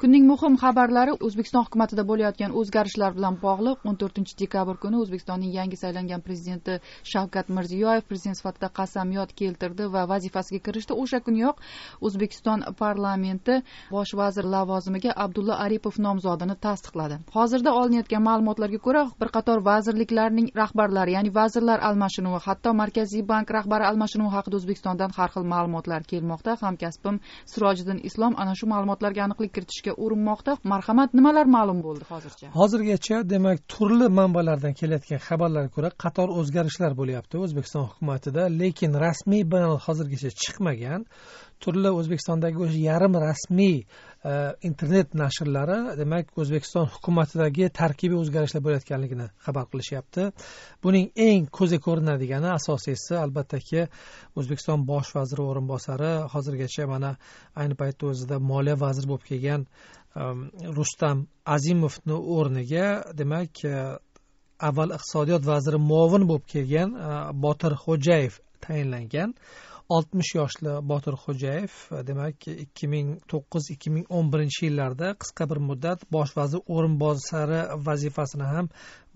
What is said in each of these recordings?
kunning muhim xabarlari o'zbekiston hukumatida bo'layotgan o'zgarishlar bilan bog'liq. O'n to'rtinchi dekabr kuni o'zbekistonning yangi saylangan prezidenti shavkat mirziyoyev prezident sifatida qasamyod keltirdi va vazifasiga kirishdi. O'sha kuniyoq o'zbekiston parlamenti bosh vazir lavozimiga abdulla aripov nomzodini tasdiqladi. Hozirda olinayotgan ma'lumotlarga ko'ra bir qator vazirliklarning rahbarlari ya'ni vazirlar almashinuvi hatto markaziy bank rahbari almashinuvi haqida o'zbekistondan har xil ma'lumotlar kelmoqda. Hamkasbim sirojiddin islom ana shu ma'lumotlarga aniqlik kiritishga urinmoqda. Marhamat nimalar ma'lum bo'ldi hozircha? Hozirgacha demak turli manbalardan kelayotgan xabarlarga ko'ra qator o'zgarishlar bo'lyapti. O'zbekiston hukumatida lekin rasmiy bayonot hozirgacha chiqmagan. Turli o'zbekistondagi o'sha yarim rasmiy e, internet nashrlari demak o'zbekiston hukumatidagi tarkibiy o'zgarishlar bo'layotganligini xabar qilishyapti. Buning eng ko'zga ko'rinadigani asosiysi albattaki o'zbekiston bosh vaziri o'rinbosari hozirgacha mana ayni paytda o'zida moliya vaziri bo'lib kelgan e, rustam azimovni o'rniga demak e, avval iqtisodiyot vaziri muovin bo'lib kelgan botir xo'jayev tayinlangan. Oltmish yoshli botir xo'jayev e, demak ikki ming to'qqiz ikki ming o'n birinchi yillarda qisqa bir muddat bosh vazir o'rinbosari vazifasini ham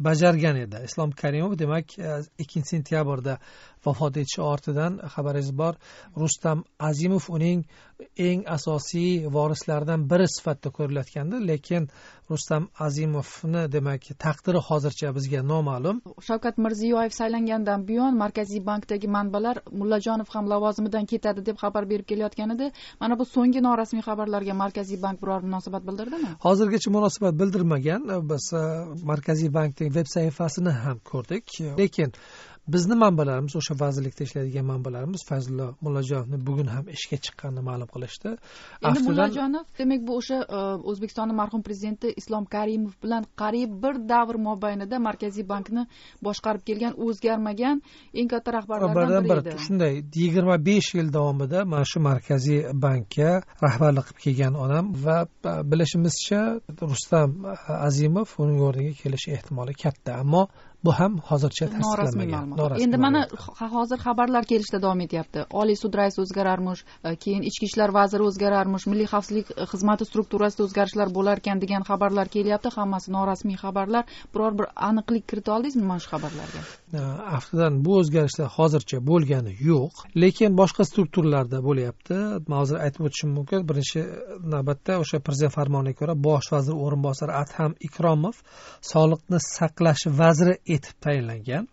bajargan edi. Islom karimov demak e, ikkinchi sentyabrda vafot etishi ortidan xabaringiz bor rustam azimov uning eng asosiy vorislaridan biri sifatida ko'rilayotgandi lekin rustam azimovni demak taqdiri hozircha bizga noma'lum. Shavkat mirziyoyev saylangandan buyon markaziy bankdagi manbalar mullajonov ham lavozimidan ketadi deb xabar berib kelayotgan edi. Mana bu so'nggi norasmiy xabarlarga markaziy bank biror munosabat bildirdimi? Hozirgacha munosabat bildirmagan biz markaziy bankning veb sahifasini ham ko'rdik. Lekin bizni manbalarimiz o'sha vazirlikda ishlaydigan manbalarimiz fazlullo mullajonovni bugun ham ishga chiqqanini ma'lum qilishdi. Endi mullajonov demak bu o'sha e, o'zbekistonni marhum prezidenti islom karimov bilan qariyb bir davr mobaynida markaziy bankni boshqarib kelgan o'zgarmagan eng katta rahbarlardan biri edi. shunday yigirma besh yil davomida mana shu markaziy bankka rahbarlik qilib kelgan odam va bilishimizcha rustam azimov uning o'rniga kelishi ehtimoli katta. Ammo bu ham hozircha tasdiqlanmagan. Endi mana hozir xabarlar kelishda davom etyapti. Oliy sud raisi o'zgararmish e, keyin ichki ishlar vaziri o'zgararmish milliy xavfsizlik xizmati strukturasida o'zgarishlar bo'larkan degan xabarlar kelyapti. Hammasi norasmiy xabarlar. Biror bir aniqlik kirita oldingizmi mana shu xabarlarga? E, aftidan bu o'zgarishlar hozircha bo'lgani yo'q lekin boshqa strukturalarda bo'lyapti. Man hozir aytib o'tishim mumkin. Birinchi navbatda o'sha prezident farmoniga ko'ra bosh vazir o'rinbosari adham ikromov sog'liqni saqlash vaziri etib tayinlangan.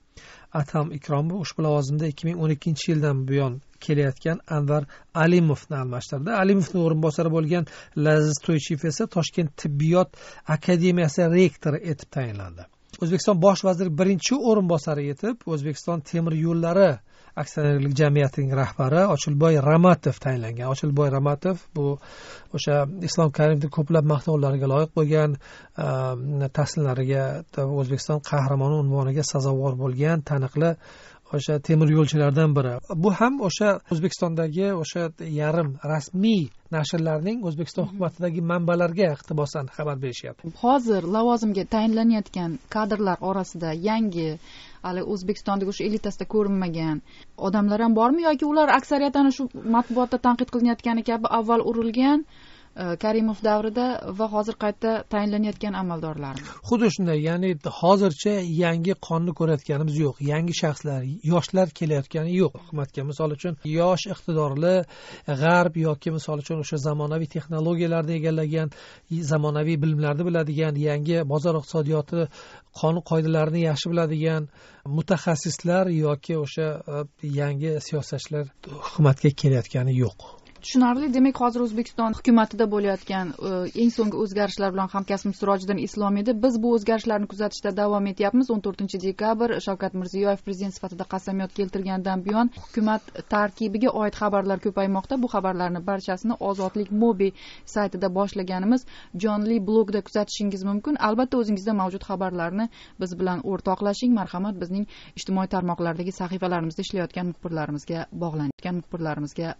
Atam ikromov ushbu lavozimda ikki ming o'n ikkinchi yildan buyon kelayotgan anvar alimovni almashtirdi. Alimovni o'rinbosari bo'lgan laziz to'ychiyev esa toshkent tibbiyot akademiyasi rektori etib tayinlandi. O'zbekiston bosh vaziri birinchi o'rinbosari etib o'zbekiston temir yo'llari aksionerlik jamiyatining rahbari ochilboy ramatov tayinlangan. Ochilboy ramatov bu o'sha islom karimovni ko'plab maqtovlariga loyiq bo'lgan ehm, tahsillariga o'zbekiston qahramoni unvoniga sazovor bo'lgan taniqli o'sha temir yo'lchilardan biri. Bu ham o'sha o'zbekistondagi o'sha yarim rasmiy nashrlarning o'zbekiston hukumatidagi manbalarga iqtibosan xabar berishyapti. Hozir lavozimga tayinlanayotgan kadrlar orasida yangi hali o'zbekistondagi o'sha elitasida ko'rinmagan odamlar ham bormi yoki ular aksariyat ana shu matbuotda tanqid qilinayotgani kabi avval urilgan Э, karimov davrida va hozir qayta tayinlanayotgan amaldorlarmi xuddi shunday ya'ni hozircha yangi qonni ko'rayotganimiz yo'q yangi shaxslar yoshlar kelayotgani yo'q hukumatga misol uchun yosh iqtidorli g'arb yoki misol uchun o'sha zamonaviy texnologiyalarni egallagan zamonaviy bilimlarni biladigan yangi bozor iqtisodiyoti qonun qoidalarini yaxshi biladigan mutaxassislar yoki o'sha e, yangi siyosatchilar hukumatga kelayotgani yo'q. Tushunarli. Demak hozir o'zbekiston hukumatida bo'layotgan e, eng so'nggi o'zgarishlar bilan hamkasbim sirojiddin islom edi. Biz bu o'zgarishlarni kuzatishda davom etyapmiz. O'n to'rtinchi dekabr shavkat mirziyoyev prezident sifatida qasamyod keltirgandan buyon hukumat tarkibiga oid xabarlar ko'paymoqda. Bu xabarlarni barchasini ozodlik mobi saytida boshlaganimiz jonli blogda kuzatishingiz mumkin. Albatta o'zingizda mavjud xabarlarni biz bilan o'rtoqlashing. Marhamat bizning ijtimoiy tarmoqlardagi sahifalarimizda ishlayotgan muxbirlarimizga bog'langan muxbirlarimizga